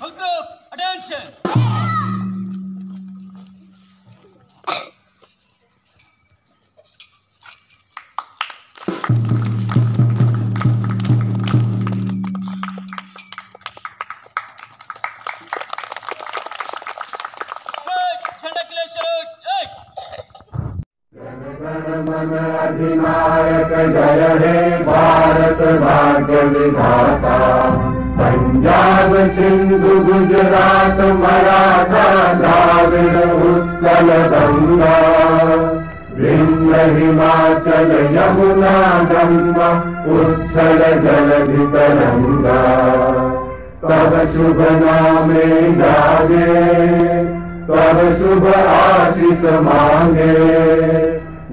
Attention! Kileshwar, right. मन अधिनायक जय हे भारत भाग्य विधाता पंजाब सिंधु गुजरात मराठा द्राविड उत्कल गंगा विंध्य हिमाचल यमुना उच्छल जलधि तरंगा तब शुभ नामे जागे तब शुभ आशीष मांगे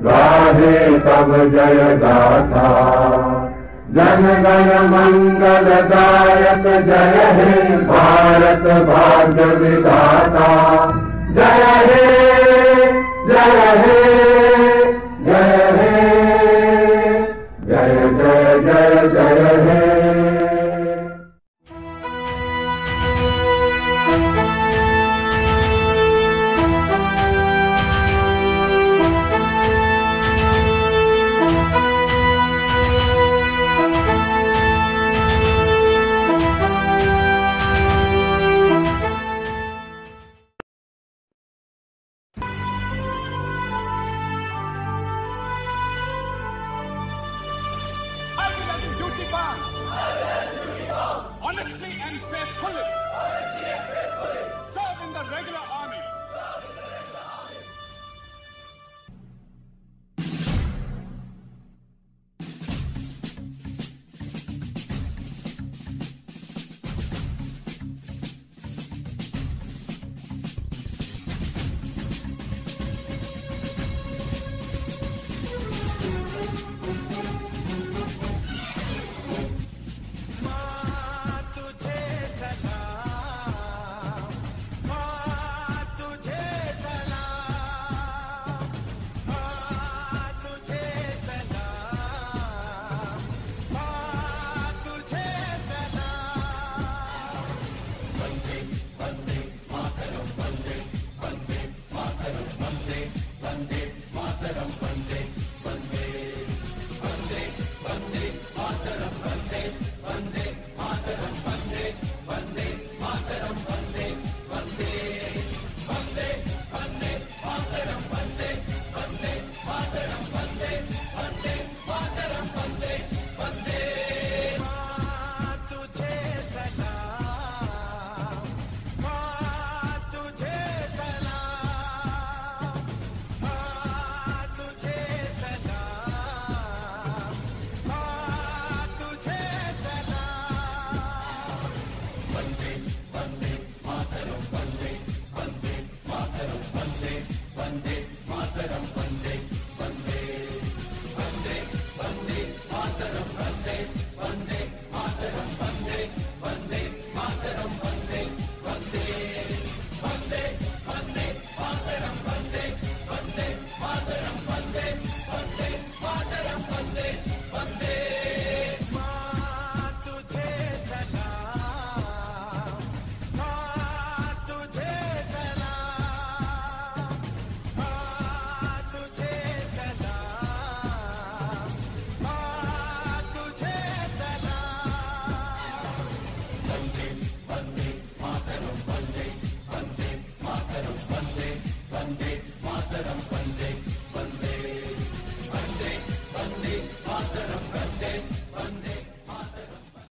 गाहे तब जय गाथा जन गण मंगल गायत जय हे भारत भाग्य विधाता जय हे जय हे जय हे। जय जय जय जय हे। Honesty and fair faithfully. Vande Mataram Vande.